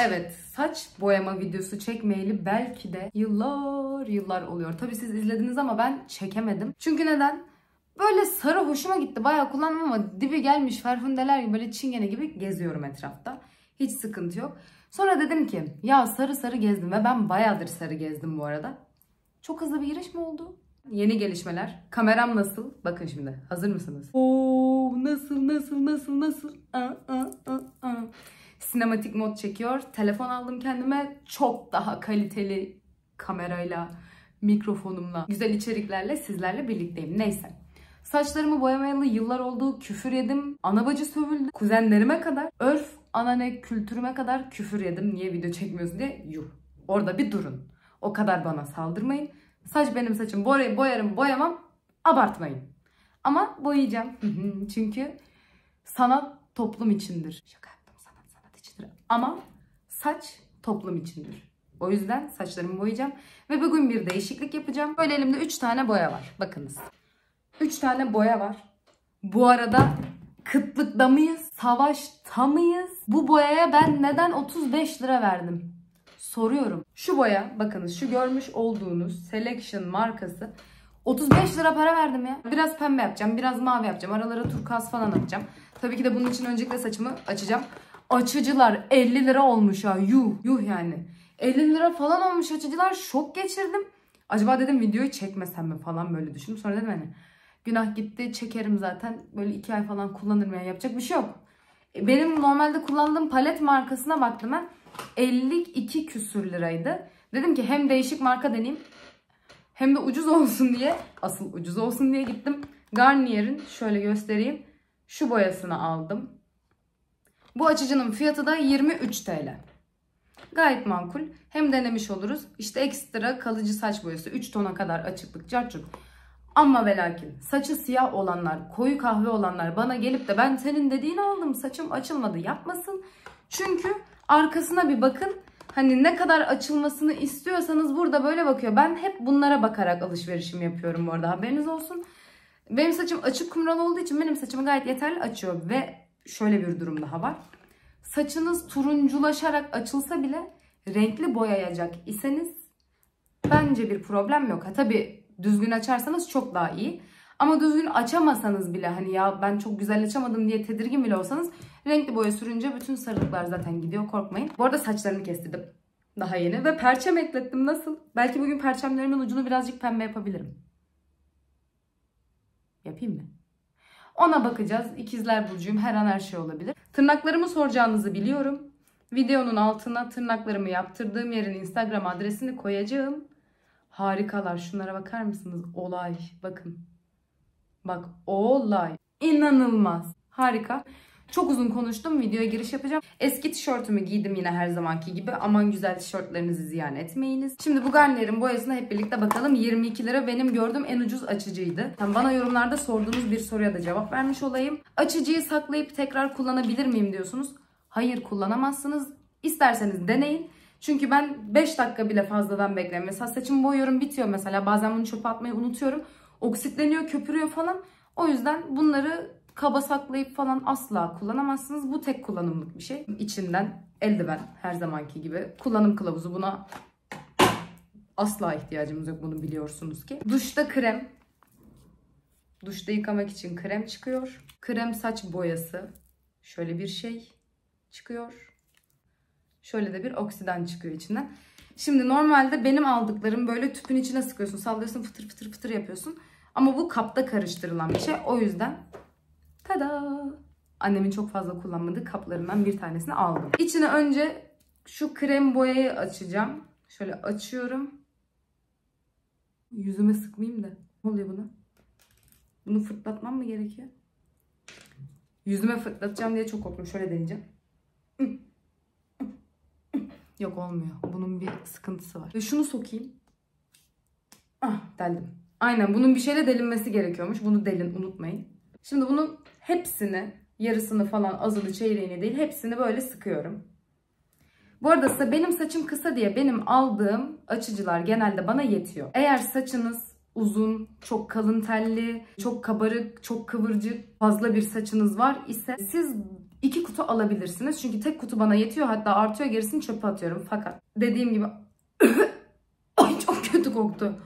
Evet, saç boyama videosu çekmeyeli belki de yıllar yıllar oluyor. Tabii siz izlediniz ama ben çekemedim. Çünkü neden? Böyle sarı hoşuma gitti. Bayağı kullandım ama dibi gelmiş ferhundeler gibi böyle çingene gibi geziyorum etrafta. Hiç sıkıntı yok. Sonra dedim ki ya sarı sarı gezdim ve ben bayağıdır sarı gezdim bu arada. Çok hızlı bir giriş mi oldu? Yeni gelişmeler. Kameram nasıl? Bakın şimdi. Hazır mısınız? Oo nasıl nasıl nasıl nasıl? Aa, aa, aa, aa. Sinematik mod çekiyor. Telefon aldım kendime. Çok daha kaliteli kamerayla, mikrofonumla, güzel içeriklerle sizlerle birlikteyim. Neyse. Saçlarımı boyamayalı yıllar oldu. Küfür yedim. Anabacı sövüldü. Kuzenlerime kadar. Örf, anane, kültürüme kadar küfür yedim. Niye video çekmiyorsun diye. Yuh. Orada bir durun. O kadar bana saldırmayın. Saç benim saçım. Boy, boyarım, boyamam. Abartmayın. Ama boyayacağım. Çünkü sanat toplum içindir. Şaka içindir. Ama saç toplum içindir. O yüzden saçlarımı boyayacağım. Ve bugün bir değişiklik yapacağım. Böyle elimde 3 tane boya var. Bakınız. 3 tane boya var. Bu arada kıtlıkta mıyız? Savaşta mıyız? Bu boyaya ben neden 35 lira verdim? Soruyorum. Şu boya bakınız şu görmüş olduğunuz Selection markası 35 lira para verdim ya. Biraz pembe yapacağım, biraz mavi yapacağım. Aralara turkuaz falan atacağım. Tabii ki de bunun için öncelikle saçımı açacağım. Açıcılar 50 lira olmuş ya. Yuh, yuh yani. 50 lira falan olmuş açıcılar. Şok geçirdim. Acaba dedim videoyu çekmesem mi falan böyle düşündüm. Sonra dedim hani günah gitti çekerim zaten. Böyle 2 ay falan kullanırım yani yapacak bir şey yok. E, Benim normalde kullandığım palet markasına baktım ben. 52 küsür liraydı. Dedim ki hem değişik marka deneyeyim hem de ucuz olsun diye asıl ucuz olsun diye gittim. Garnier'in şöyle göstereyim. Şu boyasını aldım. Bu açıcının fiyatı da 23 TL. Gayet makul. Hem denemiş oluruz. İşte ekstra kalıcı saç boyası. 3 tona kadar açıklık. Carçuk. Ama ve lakin saçı siyah olanlar, koyu kahve olanlar bana gelip de ben senin dediğini aldım saçım açılmadı yapmasın. Çünkü arkasına bir bakın. Hani ne kadar açılmasını istiyorsanız burada böyle bakıyor. Ben hep bunlara bakarak alışverişimi yapıyorum bu arada haberiniz olsun. Benim saçım açık kumral olduğu için benim saçımı gayet yeterli açıyor. Ve şöyle bir durum daha var. Saçınız turunculaşarak açılsa bile renkli boyayacak iseniz bence bir problem yok. Ha tabii düzgün açarsanız çok daha iyi. Ama düzgün açamasanız bile hani ya ben çok güzel açamadım diye tedirgin bile olsanız renkli boya sürünce bütün sarılıklar zaten gidiyor korkmayın. Bu arada saçlarımı kestirdim. Daha yeni ve perçem eklettim nasıl? Belki bugün perçemlerimin ucunu birazcık pembe yapabilirim. Yapayım mı? Ona bakacağız. İkizler burcuyum. Her an her şey olabilir. Tırnaklarımı soracağınızı biliyorum. Videonun altına tırnaklarımı yaptırdığım yerin Instagram adresini koyacağım. Harikalar. Şunlara bakar mısınız? Olay. Bakın. Bak olay. İnanılmaz. Harika. Çok uzun konuştum. Videoya giriş yapacağım. Eski tişörtümü giydim yine her zamanki gibi. Aman güzel tişörtlerinizi ziyan etmeyiniz. Şimdi bu Garnier'in boyasına hep birlikte bakalım. 22 lira benim gördüğüm en ucuz açıcıydı. Tam bana yorumlarda sorduğunuz bir soruya da cevap vermiş olayım. Açıcıyı saklayıp tekrar kullanabilir miyim diyorsunuz. Hayır kullanamazsınız. İsterseniz deneyin. Çünkü ben 5 dakika bile fazladan beklerim. Mesela saçımı boyuyorum bitiyor mesela. Bazen bunu çöpe atmayı unutuyorum. Oksitleniyor, köpürüyor falan. O yüzden bunları kaba saklayıp falan asla kullanamazsınız. Bu tek kullanımlık bir şey. İçinden eldiven her zamanki gibi. Kullanım kılavuzu buna asla ihtiyacımız yok bunu biliyorsunuz ki. Duşta krem. Duşta yıkamak için krem çıkıyor. Krem saç boyası. Şöyle bir şey çıkıyor. Şöyle de bir oksidan çıkıyor içinden. Şimdi normalde benim aldıklarım böyle tüpün içine sıkıyorsun. Sallıyorsun fıtır fıtır fıtır yapıyorsun. Ama bu kapta karıştırılan bir şey. O yüzden tada annemin çok fazla kullanmadığı kaplarından bir tanesini aldım. İçine önce şu krem boyayı açacağım. Şöyle açıyorum. Yüzüme sıkmayayım da. Ne oluyor buna? Bunu fırlatmam mı gerekiyor? Yüzüme fırlatacağım diye çok korktum. Şöyle deneyeceğim. Yok olmuyor. Bunun bir sıkıntısı var. Ve şunu sokayım. Ah deldim. Aynen bunun bir şeyle delinmesi gerekiyormuş. Bunu delin unutmayın. Şimdi bunun hepsini yarısını falan azını çeyreğini değil hepsini böyle sıkıyorum. Bu arada size benim saçım kısa diye benim aldığım açıcılar genelde bana yetiyor. Eğer saçınız uzun, çok kalın telli, çok kabarık, çok kıvırcık, fazla bir saçınız var ise siz İki kutu alabilirsiniz. Çünkü tek kutu bana yetiyor. Hatta artıyor gerisini çöpe atıyorum. Fakat dediğim gibi Ay çok kötü koktu.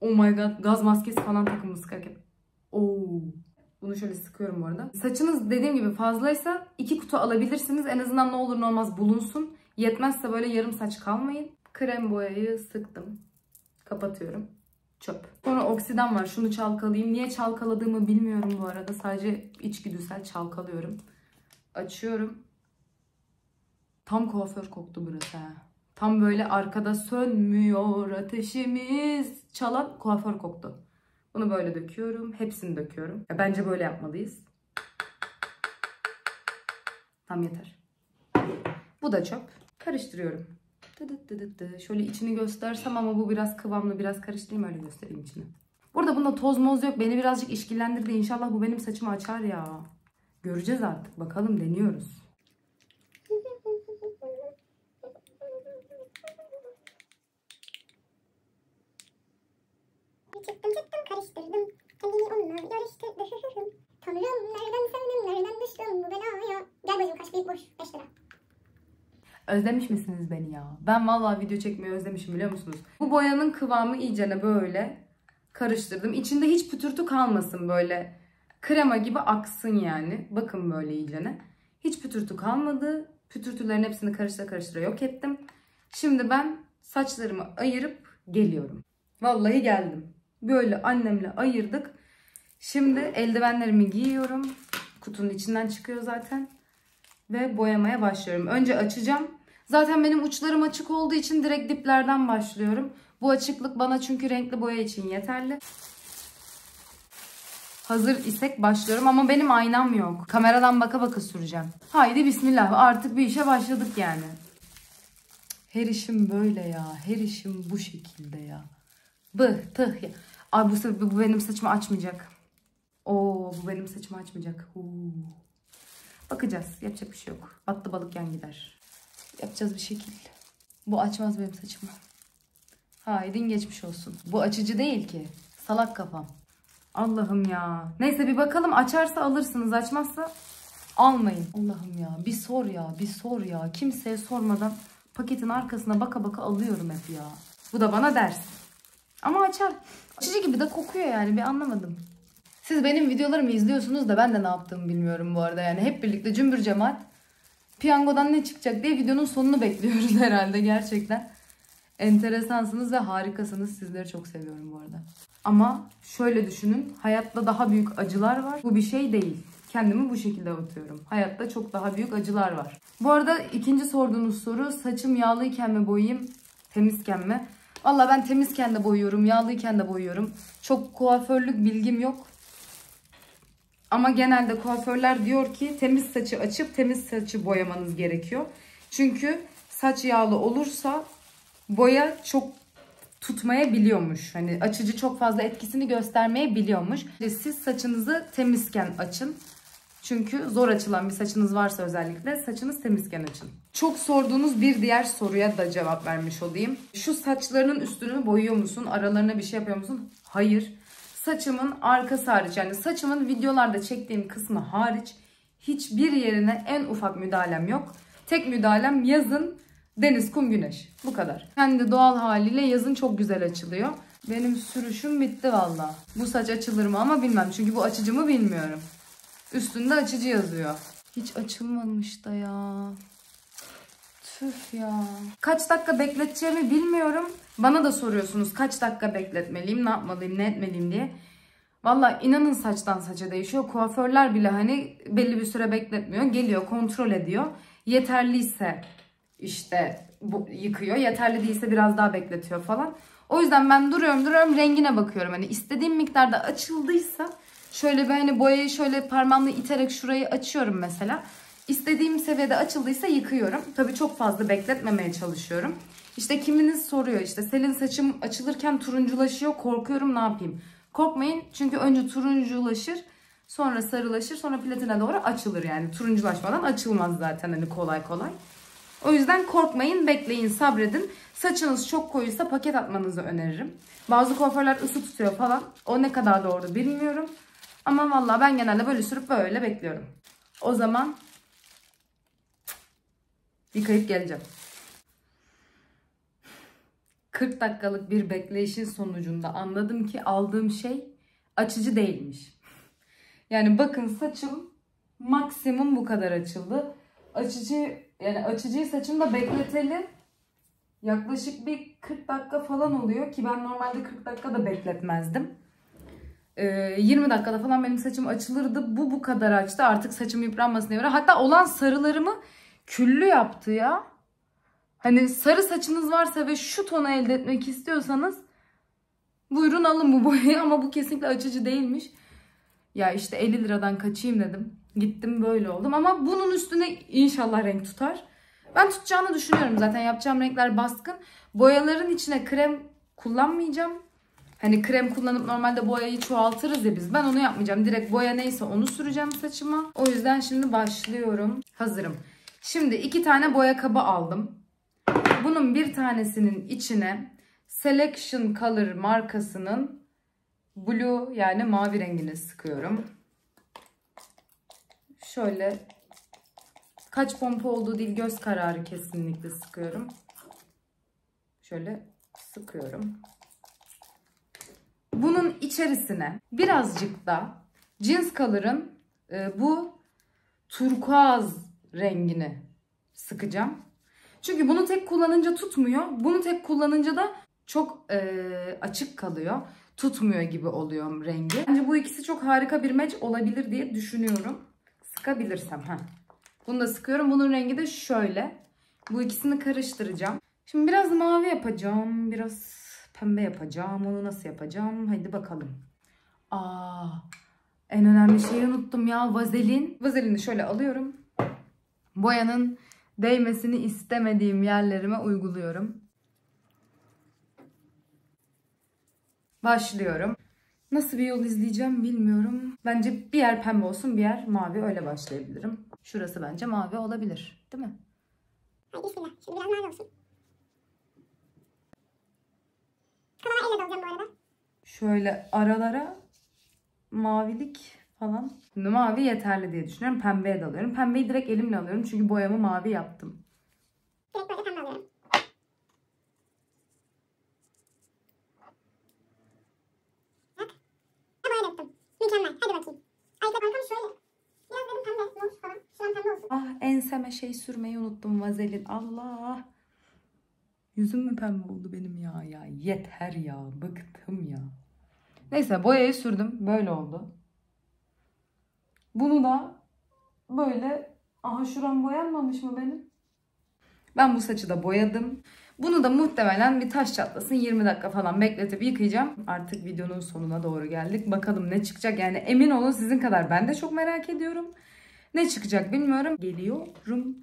Oh my god. Gaz maskesi falan takımı sıkarken. Oo. Bunu şöyle sıkıyorum bu arada. Saçınız dediğim gibi fazlaysa iki kutu alabilirsiniz. En azından ne olur ne olmaz bulunsun. Yetmezse böyle yarım saç kalmayın. Krem boyayı sıktım. Kapatıyorum. Çöp. Sonra oksidan var. Şunu çalkalayayım. Niye çalkaladığımı bilmiyorum bu arada. Sadece içgüdüsel çalkalıyorum. Açıyorum. Tam kuaför koktu burası ha. Tam böyle arkada sönmüyor ateşimiz çalan kuaför koktu. Bunu böyle döküyorum. Hepsini döküyorum. Ya bence böyle yapmalıyız. Tam yeter. Bu da çöp. Karıştırıyorum. Şöyle içini göstersem ama bu biraz kıvamlı. Biraz karıştırayım öyle göstereyim içini. Burada bunda toz moz yok. Beni birazcık işkillendirdi. İnşallah bu benim saçımı açar ya. Göreceğiz artık. Bakalım deniyoruz. Çıktım çıktım karıştırdım. Kendimi onunla yarıştırdım. Tanrım nereden sevdim nereden düştüm bu belaya. Gel bacım kaç büyük boş 5 lira. Özlemiş misiniz beni ya? Ben vallahi video çekmeyi özlemişim biliyor musunuz? Bu boyanın kıvamı iyicene böyle karıştırdım. İçinde hiç pütürtü kalmasın böyle. Krema gibi aksın yani. Bakın böyle iyicene. Hiç pütürtü kalmadı. Pütürtülerin hepsini karıştıra karıştıra yok ettim. Şimdi ben saçlarımı ayırıp geliyorum. Vallahi geldim. Böyle annemle ayırdık. Şimdi eldivenlerimi giyiyorum. Kutunun içinden çıkıyor zaten. Ve boyamaya başlıyorum. Önce açacağım. Zaten benim uçlarım açık olduğu için direkt diplerden başlıyorum. Bu açıklık bana çünkü renkli boya için yeterli. Hazır isek başlıyorum ama benim aynam yok. Kameradan baka baka süreceğim. Haydi bismillah artık bir işe başladık yani. Her işim böyle ya. Her işim bu şekilde ya. Bıh ya. Ay bu, bu benim saçımı açmayacak. Oo bu benim saçımı açmayacak. Huu. Bakacağız. Yapacak bir şey yok. Battı balık yan gider. Yapacağız bir şekil. Bu açmaz benim saçımı. Haydin geçmiş olsun. Bu açıcı değil ki. Salak kafam. Allah'ım ya. Neyse bir bakalım. Açarsa alırsınız. Açmazsa almayın. Allah'ım ya. Bir sor ya. Bir sor ya. Kimseye sormadan paketin arkasına baka baka alıyorum hep ya. Bu da bana ders. Ama açar. Açıcı gibi de kokuyor yani. Bir anlamadım. Siz benim videolarımı izliyorsunuz da ben de ne yaptığımı bilmiyorum bu arada. Yani hep birlikte cümbür cemaat piyangodan ne çıkacak diye videonun sonunu bekliyoruz herhalde gerçekten. Enteresansınız ve harikasınız. Sizleri çok seviyorum bu arada. Ama şöyle düşünün. Hayatta daha büyük acılar var. Bu bir şey değil. Kendimi bu şekilde avutuyorum. Hayatta çok daha büyük acılar var. Bu arada ikinci sorduğunuz soru saçım yağlıyken mi boyayayım, temizken mi? Valla ben temizken de boyuyorum, yağlıyken de boyuyorum. Çok kuaförlük bilgim yok. Ama genelde kuaförler diyor ki temiz saçı açıp temiz saçı boyamanız gerekiyor. Çünkü saç yağlı olursa boya çok tutmayabiliyormuş. Hani açıcı çok fazla etkisini göstermeye biliyormuş. Siz saçınızı temizken açın. Çünkü zor açılan bir saçınız varsa özellikle saçınız temizken açın. Çok sorduğunuz bir diğer soruya da cevap vermiş olayım. Şu saçlarının üstünü boyuyor musun? Aralarına bir şey yapıyor musun? Hayır. Saçımın arkası hariç yani saçımın videolarda çektiğim kısmı hariç hiçbir yerine en ufak müdahalem yok. Tek müdahalem yazın deniz, kum, güneş. Bu kadar. Kendi doğal haliyle yazın çok güzel açılıyor. Benim sürüşüm bitti valla. Bu saç açılır mı ama bilmem. Çünkü bu açıcı mı bilmiyorum. Üstünde açıcı yazıyor. Hiç açılmamış da ya. Tüh ya. Kaç dakika bekleteceğimi bilmiyorum. Bana da soruyorsunuz kaç dakika bekletmeliyim, ne yapmalıyım, ne etmeliyim diye. Valla inanın saçtan saça değişiyor. Kuaförler bile hani belli bir süre bekletmiyor. Geliyor, kontrol ediyor. Yeterliyse işte bu, yıkıyor. Yeterli değilse biraz daha bekletiyor falan. O yüzden ben duruyorum duruyorum rengine bakıyorum. Hani istediğim miktarda açıldıysa şöyle bir hani boyayı şöyle parmağımla iterek şurayı açıyorum mesela. İstediğim seviyede açıldıysa yıkıyorum. Tabii çok fazla bekletmemeye çalışıyorum. İşte kiminiz soruyor işte Selin saçım açılırken turunculaşıyor korkuyorum ne yapayım? Korkmayın çünkü önce turunculaşır sonra sarılaşır sonra platine doğru açılır yani. Turunculaşmadan açılmaz zaten hani kolay kolay. O yüzden korkmayın, bekleyin, sabredin. Saçınız çok koyuysa paket atmanızı öneririm. Bazı kuaförler ısı tutuyor falan. O ne kadar doğru bilmiyorum. Ama vallahi ben genelde böyle sürüp böyle bekliyorum. O zaman Yıkayıp geleceğim. 40 dakikalık bir bekleyişin sonucunda anladım ki aldığım şey açıcı değilmiş. Yani bakın saçım maksimum bu kadar açıldı. Açıcı yani açıcıyı saçımda bekleteli yaklaşık bir 40 dakika falan oluyor ki ben normalde 40 dakika da bekletmezdim. Ee, 20 dakikada falan benim saçım açılırdı. Bu bu kadar açtı. Artık saçım yıpranmasın diye. Hatta olan sarılarımı küllü yaptı ya. Hani sarı saçınız varsa ve şu tonu elde etmek istiyorsanız buyurun alın bu boyayı ama bu kesinlikle açıcı değilmiş. Ya işte 50 liradan kaçayım dedim. Gittim böyle oldum ama bunun üstüne inşallah renk tutar. Ben tutacağını düşünüyorum zaten yapacağım renkler baskın. Boyaların içine krem kullanmayacağım. Hani krem kullanıp normalde boyayı çoğaltırız ya biz. Ben onu yapmayacağım. Direkt boya neyse onu süreceğim saçıma. O yüzden şimdi başlıyorum. Hazırım. Şimdi iki tane boya kabı aldım. Bunun bir tanesinin içine Selection Color markasının blue yani mavi rengini sıkıyorum. Şöyle kaç pompa olduğu değil göz kararı kesinlikle sıkıyorum. Şöyle sıkıyorum. Bunun içerisine birazcık da Jeans Color'ın e, bu turkuaz rengini sıkacağım. Çünkü bunu tek kullanınca tutmuyor. Bunu tek kullanınca da çok e, açık kalıyor. Tutmuyor gibi oluyor rengi. Bence bu ikisi çok harika bir match olabilir diye düşünüyorum. Sıkabilirsem. Heh. Bunu da sıkıyorum. Bunun rengi de şöyle. Bu ikisini karıştıracağım. Şimdi biraz mavi yapacağım. Biraz pembe yapacağım. Onu nasıl yapacağım? Hadi bakalım. Aa, en önemli şeyi unuttum ya. Vazelin. Vazelini şöyle alıyorum. Boyanın değmesini istemediğim yerlerime uyguluyorum. Başlıyorum. Nasıl bir yol izleyeceğim bilmiyorum. Bence bir yer pembe olsun bir yer mavi öyle başlayabilirim. Şurası bence mavi olabilir. Değil mi? Hadi bismillah. Şimdi biraz mavi olsun. Kalan elle dalacağım bu arada. Şöyle aralara mavilik falan. Şimdi mavi yeterli diye düşünüyorum. Pembeye dalıyorum. Pembeyi direkt elimle alıyorum. Çünkü boyamı mavi yaptım. Direkt böyle pembe alıyorum. Bak. Ha böyle yaptım. Mükemmel. Hadi bakayım. Ay kankam şöyle. Biraz dedim pembe. Mor falan. Şu an pembe olsun. Ah enseme şey sürmeyi unuttum vazelin. Allah. Yüzüm mü pembe oldu benim ya? Ya yeter ya. Bıktım ya. Neyse boyayı sürdüm. Böyle oldu. Bunu da böyle aha şuram boyanmamış mı benim? Ben bu saçı da boyadım. Bunu da muhtemelen bir taş çatlasın 20 dakika falan bekletip yıkayacağım. Artık videonun sonuna doğru geldik. Bakalım ne çıkacak. Yani emin olun sizin kadar ben de çok merak ediyorum. Ne çıkacak bilmiyorum. Geliyorum.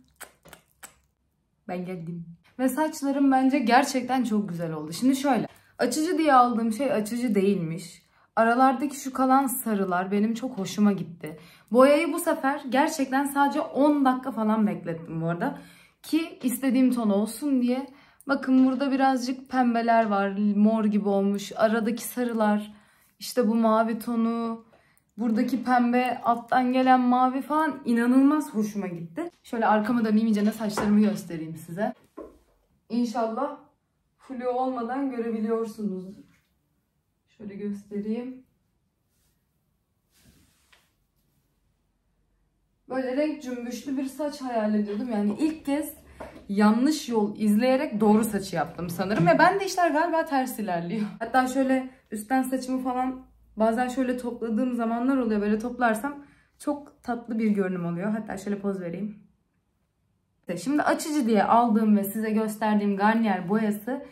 Ben geldim. Ve saçlarım bence gerçekten çok güzel oldu. Şimdi şöyle. Açıcı diye aldığım şey açıcı değilmiş. Aralardaki şu kalan sarılar benim çok hoşuma gitti. Boyayı bu sefer gerçekten sadece 10 dakika falan beklettim bu arada. Ki istediğim ton olsun diye. Bakın burada birazcık pembeler var. Mor gibi olmuş. Aradaki sarılar. işte bu mavi tonu. Buradaki pembe alttan gelen mavi falan inanılmaz hoşuma gitti. Şöyle arkama döneyim iyice ne saçlarımı göstereyim size. İnşallah flu olmadan görebiliyorsunuzdur. Şöyle göstereyim. Böyle renk cümbüşlü bir saç hayal ediyordum. Yani ilk kez yanlış yol izleyerek doğru saçı yaptım sanırım. Ve ben de işler galiba ters ilerliyor. Hatta şöyle üstten saçımı falan bazen şöyle topladığım zamanlar oluyor. Böyle toplarsam çok tatlı bir görünüm oluyor. Hatta şöyle poz vereyim. Şimdi açıcı diye aldığım ve size gösterdiğim Garnier boyası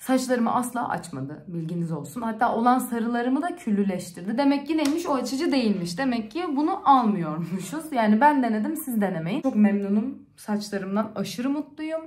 saçlarımı asla açmadı. Bilginiz olsun. Hatta olan sarılarımı da küllüleştirdi. Demek ki neymiş o açıcı değilmiş. Demek ki bunu almıyormuşuz. Yani ben denedim siz denemeyin. Çok memnunum saçlarımdan. Aşırı mutluyum.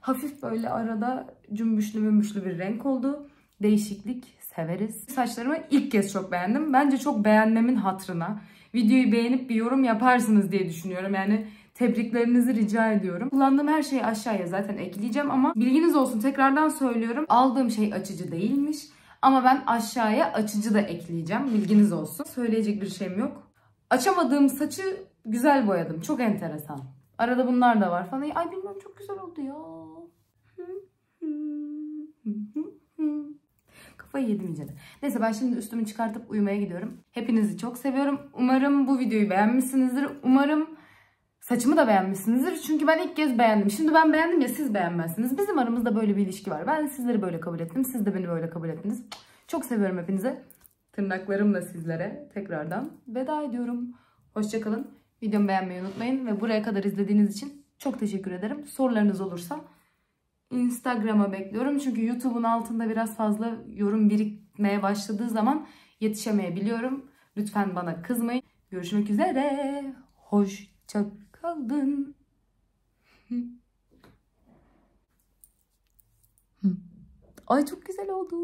Hafif böyle arada cümbüşlü mümbüşlü bir renk oldu. Değişiklik severiz. Saçlarımı ilk kez çok beğendim. Bence çok beğenmemin hatrına. Videoyu beğenip bir yorum yaparsınız diye düşünüyorum. Yani tebriklerinizi rica ediyorum. Kullandığım her şeyi aşağıya zaten ekleyeceğim ama bilginiz olsun tekrardan söylüyorum. Aldığım şey açıcı değilmiş. Ama ben aşağıya açıcı da ekleyeceğim. Bilginiz olsun. Söyleyecek bir şeyim yok. Açamadığım saçı güzel boyadım. Çok enteresan. Arada bunlar da var falan. Ay bilmem çok güzel oldu ya. Kafayı yedim iyice. Neyse ben şimdi üstümü çıkartıp uyumaya gidiyorum. Hepinizi çok seviyorum. Umarım bu videoyu beğenmişsinizdir. Umarım saçımı da beğenmişsinizdir. Çünkü ben ilk kez beğendim. Şimdi ben beğendim ya siz beğenmezsiniz. Bizim aramızda böyle bir ilişki var. Ben sizleri böyle kabul ettim. Siz de beni böyle kabul ettiniz. Çok seviyorum hepinizi. Tırnaklarımla sizlere tekrardan veda ediyorum. Hoşçakalın. Videomu beğenmeyi unutmayın ve buraya kadar izlediğiniz için çok teşekkür ederim. Sorularınız olursa Instagram'a bekliyorum. Çünkü YouTube'un altında biraz fazla yorum birikmeye başladığı zaman yetişemeyebiliyorum. Lütfen bana kızmayın. Görüşmek üzere. Hoşça kalın. Ay çok güzel oldu.